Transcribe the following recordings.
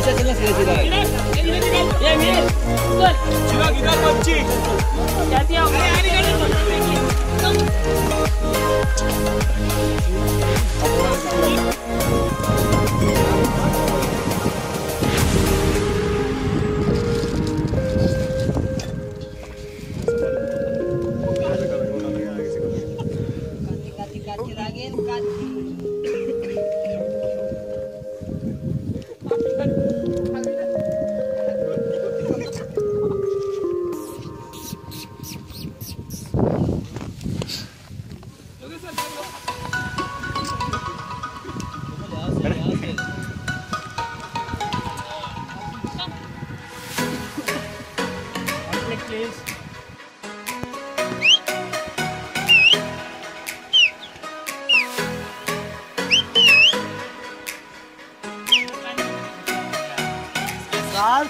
Aisyah sila sila sila. Ya ni. Tuan. Sila kita kunci. Jadi awak. Hari hari kalau.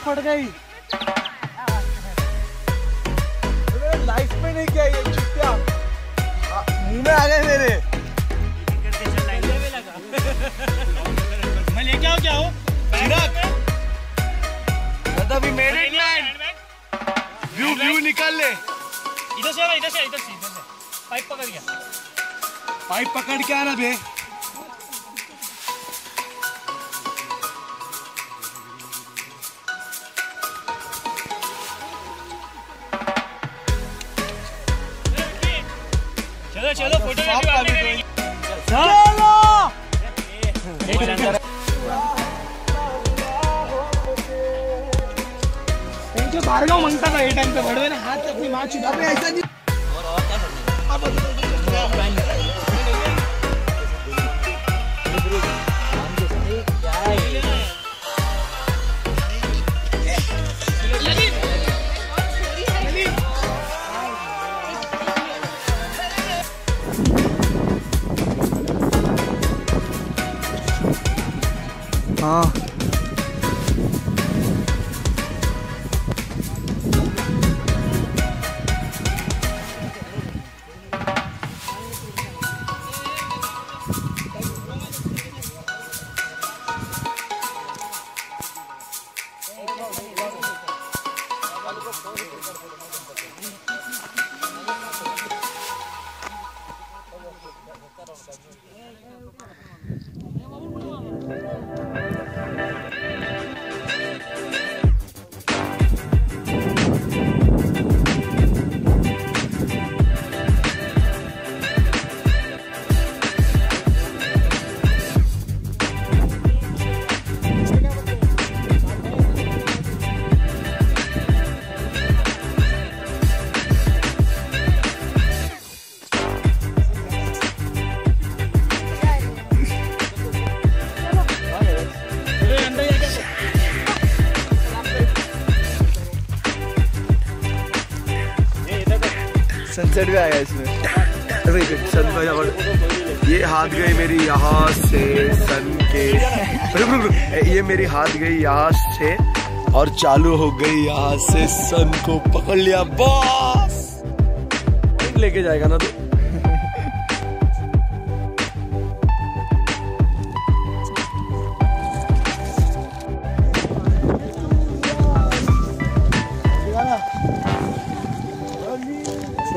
फट गई। Life में नहीं किया ये चुतिया मुँह में आ गए मेरे। मैं लेके आओ क्या हो? चिराग दादा भी मेड व्यू व्यू निकाल ले। इधर से इधर से इधर से इधर से। पाइप पकड़ गया। पाइप पकड़ के आना बे। चलो चलो फ़ोटो चलो। त्यांचे भार्गव म्हणतात हे टाइम भडवे ना हात अपनी माँ चुदा पे ऐसा नहीं हाँ सनसेट भी आया इसमें। सन का ये हाथ गई मेरी यहाँ से सन के रुक रुक रुक। ये मेरी हाथ गई यहाँ से और चालू हो गई यहाँ से सन को पकड़ लिया, बॉस। लेके जाएगा ना तू?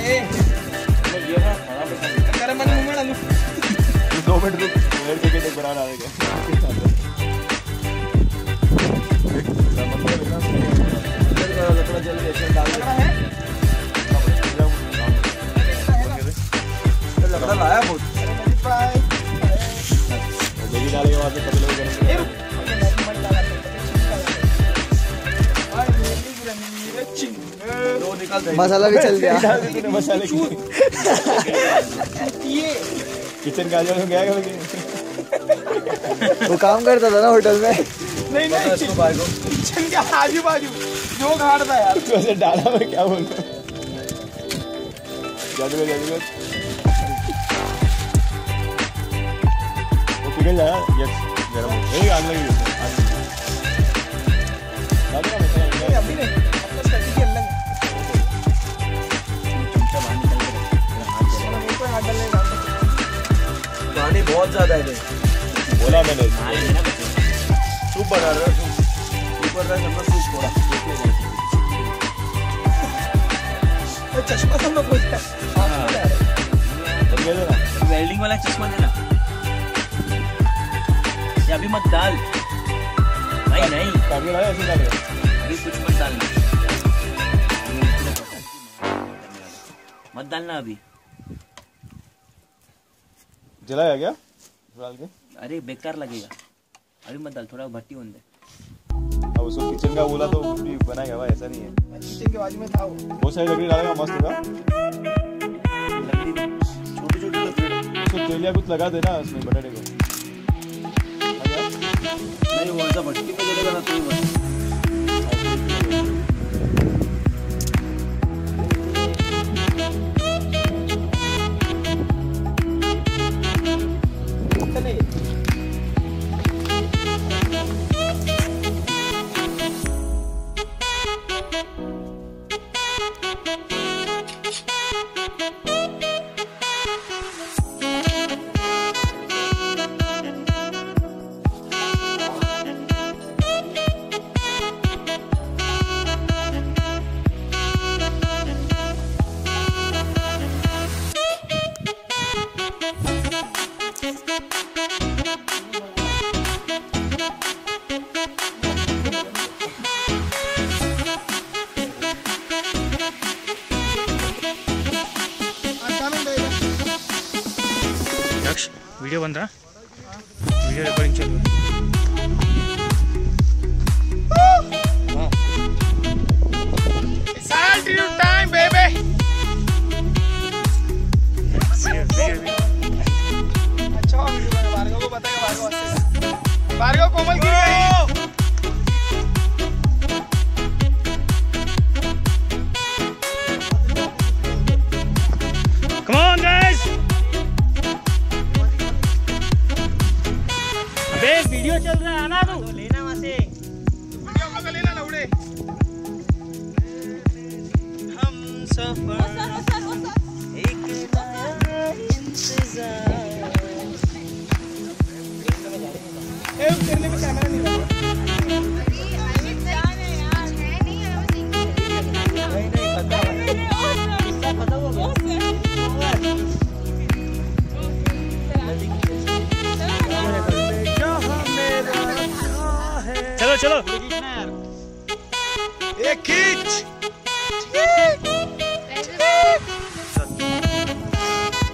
अरे कर मन मुँह में दो मिनट रुक मेरे टिकट एक बना आएगा थोड़ा जल्दी ऐसे डाल दे लकड़ा लाया बहुत। मसाला भी चल गया। मसाले ये किचन का जो गया वो काम करता था ना होटल में। नहीं नहीं किचन के आजू बाजू जो घाट था यार। तू डाला मैं क्या बोलूँ? जादूगर जादूगर वो पिघल जाएगा। यस गरम हो नहीं आग लगी आग लगी। अभी नहीं। बहुत ज़्यादा है बोला मैंने। सूप बना रहा है सूप सूप थोड़ा चश्मा सब लोग पूछता है। वेल्डिंग वाला चश्मा देना ये अभी मत डाल। नहीं। रहे अभी कुछ मत डालना मत डालना अभी। जलाया क्या? डाल के अरे बेकार लगेगा। अभी मत डाल थोड़ा भट्टी होने दे। अब उसको किचन का बोला तो भी बनाएगा भाई ऐसा नहीं है। किचन के बाजू में था वो। बहुत सारी लकड़ी डालेगा मस्त होगा लकड़ी छोटी छोटी लकड़ी उसको तेल या कुछ लगा देना उसमें बटाटे को। नहीं वो ऐसा भट्टी पे जलेगा ना तो ही वीडियो बन रहा? वीडियो रिकॉर्डिंग चल रहा Salt you अच्छा भार्गव को बताएगा भार्गव भार्गव कोमल गिर गई। चलो। एक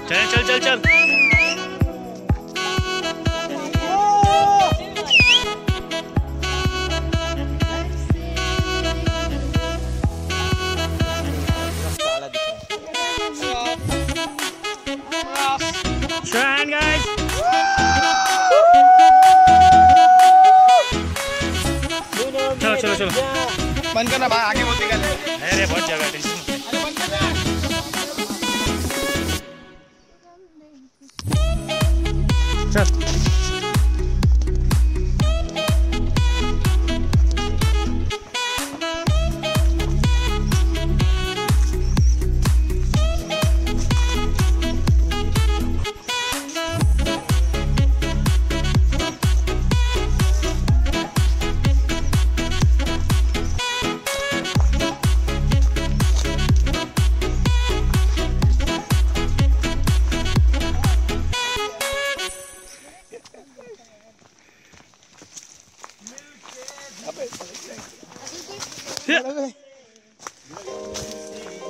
चल चल चल चल। चलो। चलो बंद करना भाई आगे बहुत निकल अरे बहुत जगह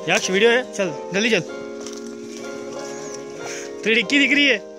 याक्ष वीडियो है। चल जल्दी चल। तेरी डिक्की दिख रही है।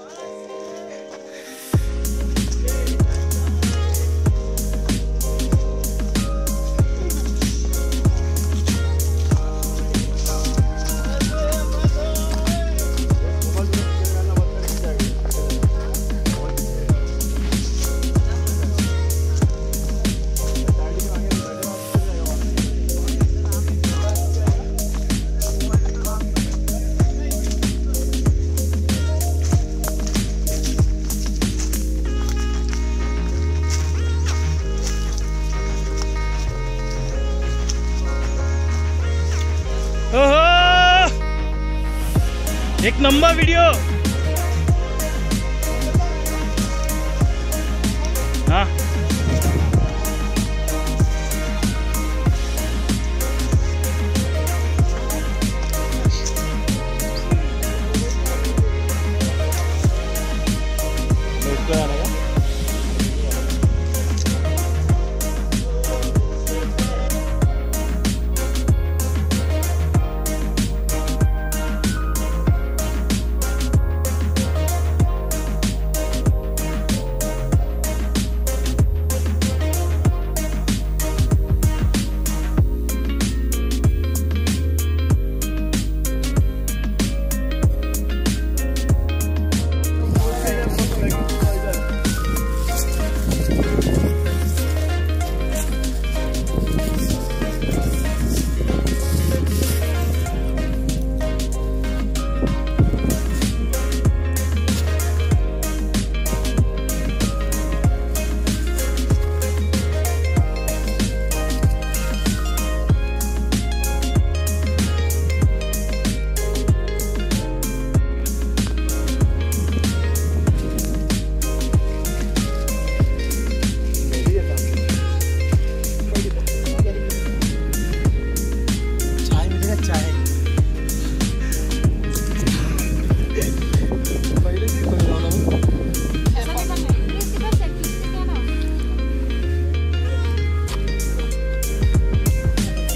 Number video.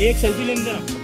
एक सेल्फी लेने देना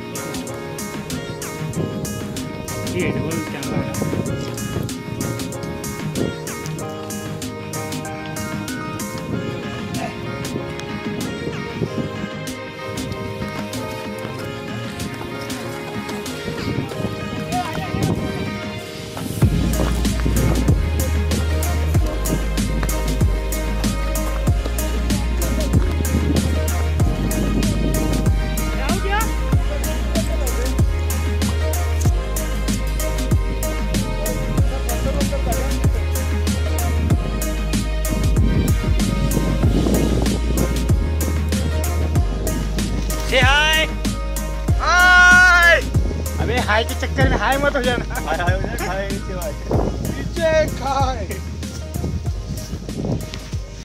अबे